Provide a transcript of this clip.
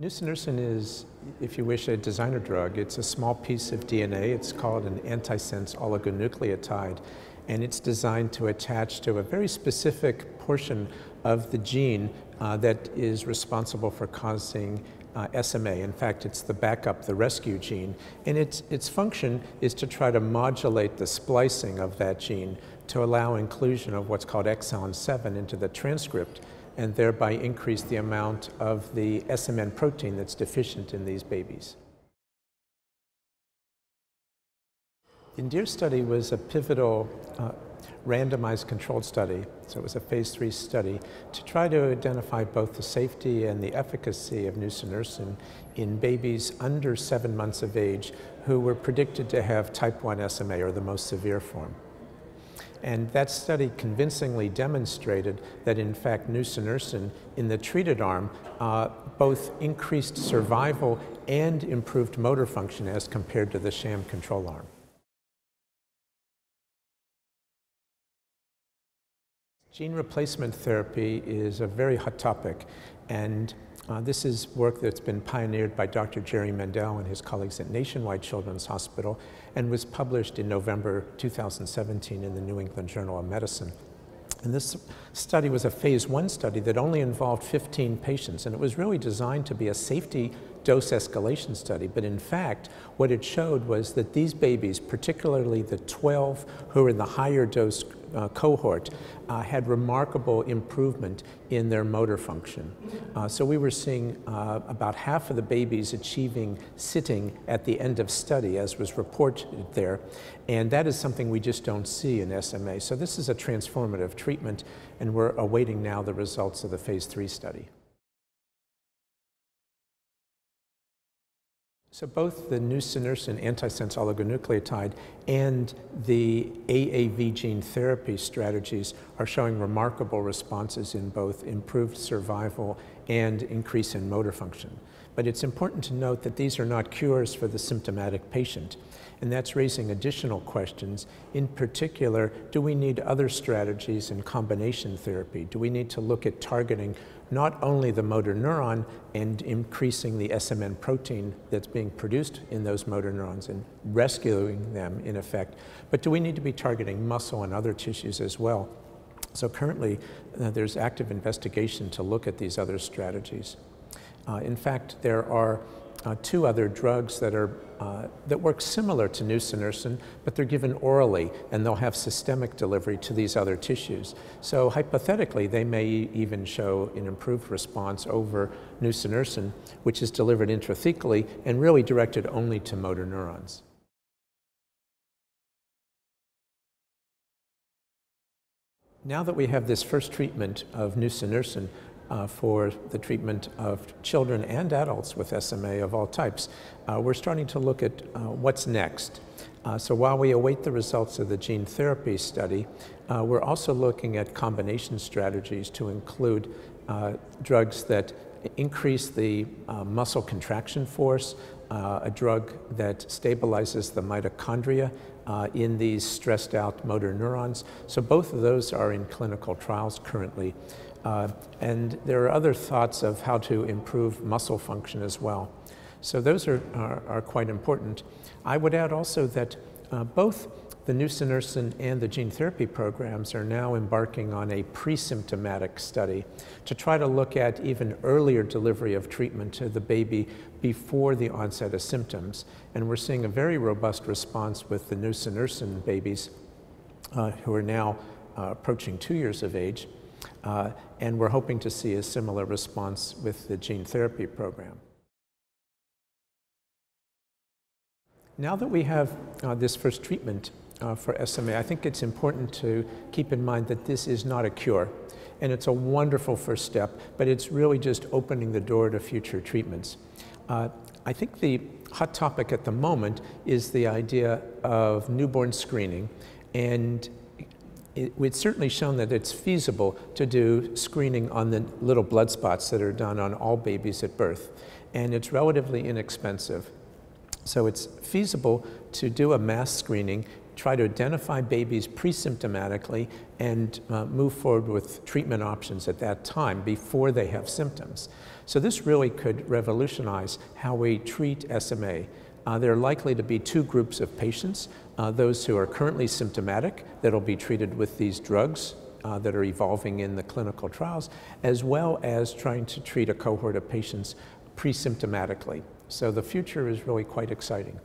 Nusinersen is, if you wish, a designer drug. It's a small piece of DNA. It's called an antisense oligonucleotide, and it's designed to attach to a very specific portion of the gene uh, that is responsible for causing uh, SMA. In fact, it's the backup, the rescue gene. And its, its function is to try to modulate the splicing of that gene to allow inclusion of what's called exon 7 into the transcript and thereby increase the amount of the SMN protein that's deficient in these babies. The ENDEAR study was a pivotal uh, randomized controlled study, so it was a phase three study, to try to identify both the safety and the efficacy of nusinersen in babies under seven months of age who were predicted to have type 1 SMA or the most severe form. And that study convincingly demonstrated that in fact nusinersen in the treated arm uh, both increased survival and improved motor function as compared to the sham control arm. Gene replacement therapy is a very hot topic, and uh, this is work that's been pioneered by Dr. Jerry Mendell and his colleagues at Nationwide Children's Hospital and was published in November 2017 in the New England Journal of Medicine. And this study was a phase one study that only involved 15 patients, and it was really designed to be a safety dose escalation study. But in fact, what it showed was that these babies, particularly the 12 who were in the higher dose uh, cohort uh, had remarkable improvement in their motor function. Uh, so we were seeing uh, about half of the babies achieving sitting at the end of study as was reported there. And that is something we just don't see in SMA. So this is a transformative treatment and we're awaiting now the results of the phase three study. So both the nusinersen antisense oligonucleotide and the AAV gene therapy strategies are showing remarkable responses in both improved survival and increase in motor function. But it's important to note that these are not cures for the symptomatic patient. And that's raising additional questions. In particular, do we need other strategies in combination therapy? Do we need to look at targeting not only the motor neuron and increasing the SMN protein that's being produced in those motor neurons and rescuing them in effect, but do we need to be targeting muscle and other tissues as well? So currently, uh, there's active investigation to look at these other strategies. Uh, in fact, there are uh, two other drugs that are uh, that work similar to nusinersen, but they're given orally, and they'll have systemic delivery to these other tissues. So hypothetically, they may even show an improved response over nusinersen, which is delivered intrathecally and really directed only to motor neurons. Now that we have this first treatment of nusinersen, uh, for the treatment of children and adults with SMA of all types. Uh, we're starting to look at uh, what's next. Uh, so while we await the results of the gene therapy study, uh, we're also looking at combination strategies to include drugs that increase the muscle contraction force, a drug that stabilizes the mitochondria uh, in these stressed out motor neurons. So both of those are in clinical trials currently. Uh, and there are other thoughts of how to improve muscle function as well. So those are, are, are quite important. I would add also that uh, both the nusinersen and the gene therapy programs are now embarking on a pre-symptomatic study to try to look at even earlier delivery of treatment to the baby before the onset of symptoms. And we're seeing a very robust response with the nusinersen babies uh, who are now uh, approaching two years of age. Uh, and we're hoping to see a similar response with the gene therapy program. Now that we have uh, this first treatment uh, for SMA, I think it's important to keep in mind that this is not a cure. And it's a wonderful first step, but it's really just opening the door to future treatments. Uh, I think the hot topic at the moment is the idea of newborn screening. And it, it's certainly shown that it's feasible to do screening on the little blood spots that are done on all babies at birth. And it's relatively inexpensive. So it's feasible to do a mass screening try to identify babies pre-symptomatically and uh, move forward with treatment options at that time before they have symptoms. So this really could revolutionize how we treat SMA. Uh, there are likely to be two groups of patients, uh, those who are currently symptomatic that will be treated with these drugs uh, that are evolving in the clinical trials, as well as trying to treat a cohort of patients pre-symptomatically. So the future is really quite exciting.